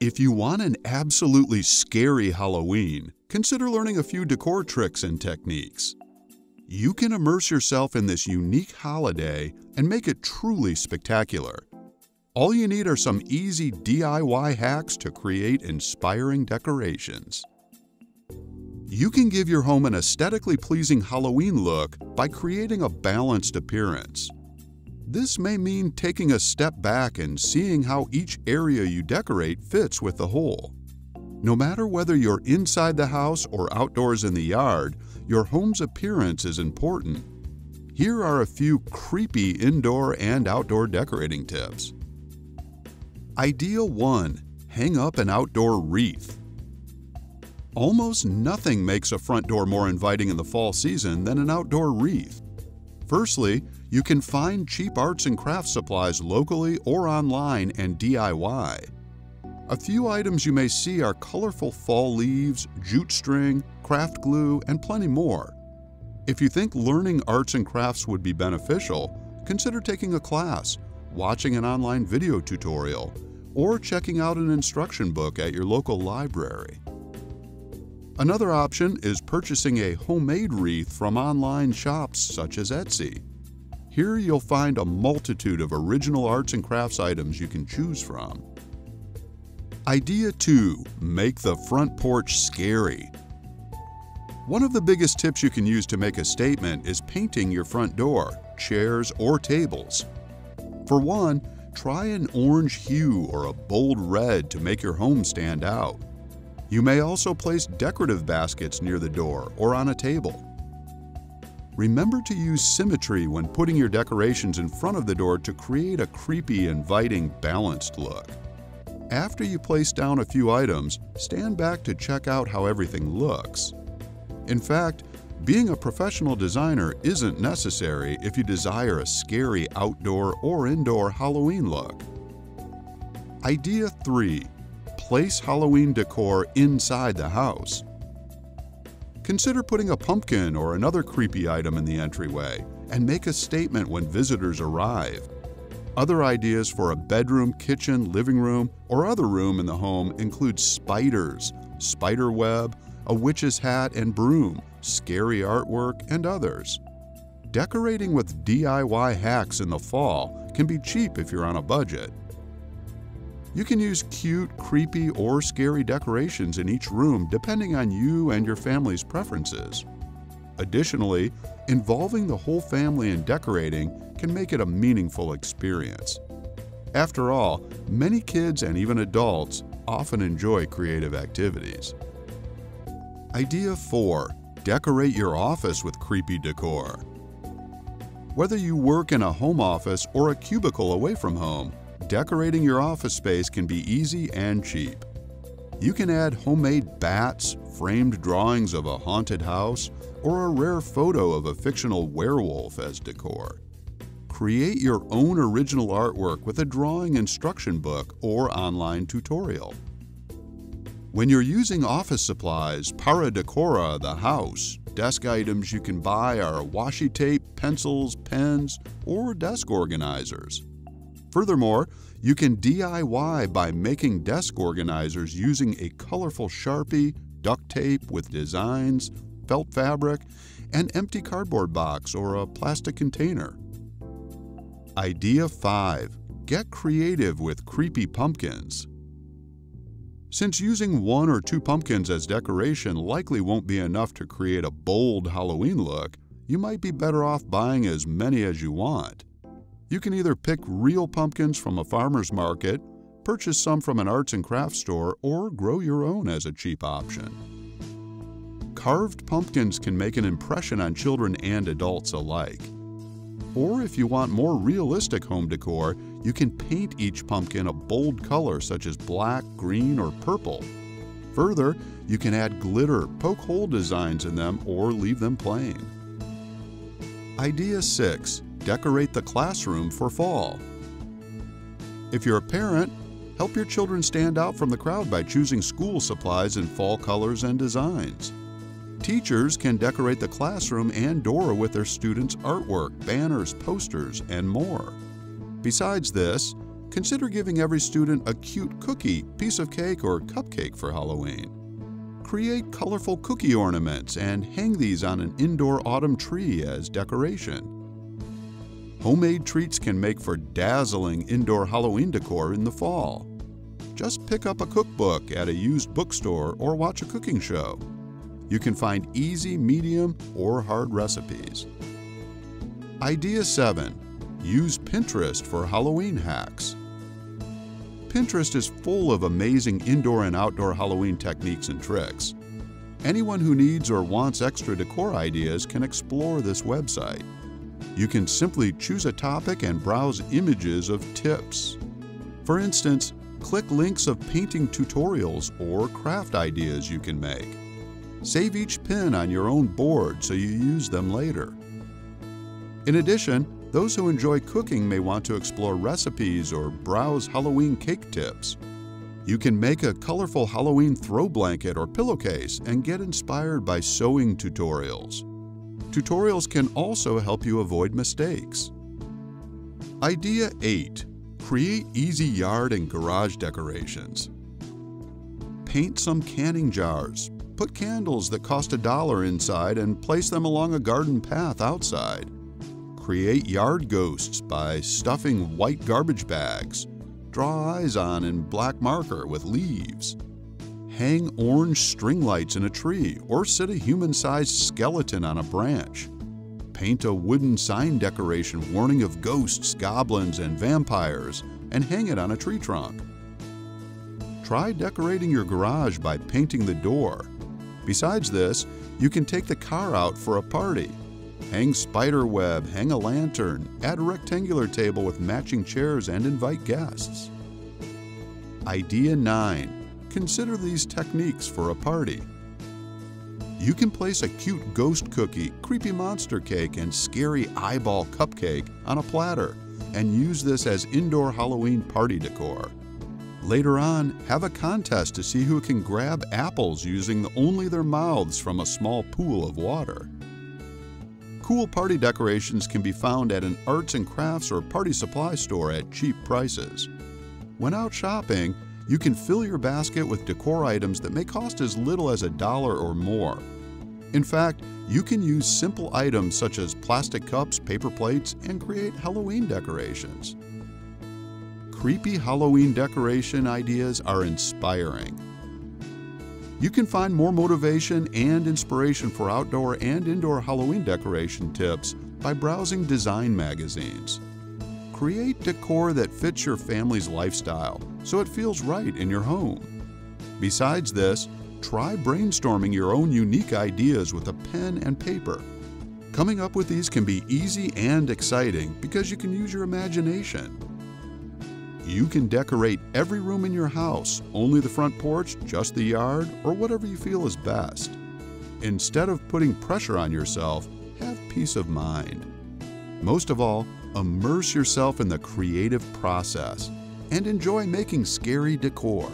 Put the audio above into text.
If you want an absolutely scary Halloween, consider learning a few decor tricks and techniques. You can immerse yourself in this unique holiday and make it truly spectacular. All you need are some easy DIY hacks to create inspiring decorations. You can give your home an aesthetically pleasing Halloween look by creating a balanced appearance. This may mean taking a step back and seeing how each area you decorate fits with the whole. No matter whether you're inside the house or outdoors in the yard, your home's appearance is important. Here are a few creepy indoor and outdoor decorating tips. Idea 1. Hang up an outdoor wreath. Almost nothing makes a front door more inviting in the fall season than an outdoor wreath. Firstly, you can find cheap arts and crafts supplies locally or online and DIY. A few items you may see are colorful fall leaves, jute string, craft glue, and plenty more. If you think learning arts and crafts would be beneficial, consider taking a class, watching an online video tutorial, or checking out an instruction book at your local library. Another option is purchasing a homemade wreath from online shops such as Etsy. Here you'll find a multitude of original arts and crafts items you can choose from. Idea 2. Make the front porch scary. One of the biggest tips you can use to make a statement is painting your front door, chairs, or tables. For one, try an orange hue or a bold red to make your home stand out. You may also place decorative baskets near the door or on a table. Remember to use symmetry when putting your decorations in front of the door to create a creepy, inviting, balanced look. After you place down a few items, stand back to check out how everything looks. In fact, being a professional designer isn't necessary if you desire a scary outdoor or indoor Halloween look. Idea 3. Place Halloween decor inside the house. Consider putting a pumpkin or another creepy item in the entryway and make a statement when visitors arrive. Other ideas for a bedroom, kitchen, living room, or other room in the home include spiders, spider web, a witch's hat and broom, scary artwork, and others. Decorating with DIY hacks in the fall can be cheap if you're on a budget. You can use cute, creepy, or scary decorations in each room depending on you and your family's preferences. Additionally, involving the whole family in decorating can make it a meaningful experience. After all, many kids and even adults often enjoy creative activities. Idea 4. Decorate your office with creepy decor. Whether you work in a home office or a cubicle away from home, decorating your office space can be easy and cheap. You can add homemade bats, framed drawings of a haunted house, or a rare photo of a fictional werewolf as decor. Create your own original artwork with a drawing instruction book or online tutorial. When you're using office supplies, para decora the house. Desk items you can buy are washi tape, pencils, pens, or desk organizers. Furthermore, you can DIY by making desk organizers using a colorful Sharpie, duct tape with designs, felt fabric, an empty cardboard box or a plastic container. Idea 5. Get creative with creepy pumpkins. Since using one or two pumpkins as decoration likely won't be enough to create a bold Halloween look, you might be better off buying as many as you want. You can either pick real pumpkins from a farmer's market, purchase some from an arts and crafts store, or grow your own as a cheap option. Carved pumpkins can make an impression on children and adults alike. Or if you want more realistic home decor, you can paint each pumpkin a bold color such as black, green, or purple. Further, you can add glitter, poke hole designs in them, or leave them plain. Idea 6. Decorate the classroom for fall. If you're a parent, help your children stand out from the crowd by choosing school supplies in fall colors and designs. Teachers can decorate the classroom and door with their students' artwork, banners, posters, and more. Besides this, consider giving every student a cute cookie, piece of cake, or cupcake for Halloween. Create colorful cookie ornaments and hang these on an indoor autumn tree as decoration. Homemade treats can make for dazzling indoor Halloween decor in the fall. Just pick up a cookbook at a used bookstore or watch a cooking show. You can find easy, medium, or hard recipes. Idea 7. Use Pinterest for Halloween hacks. Pinterest is full of amazing indoor and outdoor Halloween techniques and tricks. Anyone who needs or wants extra decor ideas can explore this website. You can simply choose a topic and browse images of tips. For instance, click links of painting tutorials or craft ideas you can make. Save each pin on your own board so you use them later. In addition, those who enjoy cooking may want to explore recipes or browse Halloween cake tips. You can make a colorful Halloween throw blanket or pillowcase and get inspired by sewing tutorials. Tutorials can also help you avoid mistakes. Idea 8. Create easy yard and garage decorations. Paint some canning jars. Put candles that cost a dollar inside and place them along a garden path outside. Create yard ghosts by stuffing white garbage bags. Draw eyes on in black marker with leaves. Hang orange string lights in a tree or sit a human sized skeleton on a branch. Paint a wooden sign decoration warning of ghosts, goblins, and vampires and hang it on a tree trunk. Try decorating your garage by painting the door. Besides this, you can take the car out for a party. Hang spider web, hang a lantern, add a rectangular table with matching chairs, and invite guests. Idea 9. Consider these techniques for a party. You can place a cute ghost cookie, creepy monster cake, and scary eyeball cupcake on a platter and use this as indoor Halloween party decor. Later on, have a contest to see who can grab apples using only their mouths from a small pool of water. Cool party decorations can be found at an arts and crafts or party supply store at cheap prices. When out shopping, you can fill your basket with decor items that may cost as little as a dollar or more. In fact, you can use simple items such as plastic cups, paper plates, and create Halloween decorations. Creepy Halloween decoration ideas are inspiring. You can find more motivation and inspiration for outdoor and indoor Halloween decoration tips by browsing design magazines. Create decor that fits your family's lifestyle so it feels right in your home. Besides this, try brainstorming your own unique ideas with a pen and paper. Coming up with these can be easy and exciting because you can use your imagination. You can decorate every room in your house, only the front porch, just the yard, or whatever you feel is best. Instead of putting pressure on yourself, have peace of mind. Most of all, immerse yourself in the creative process and enjoy making scary decor.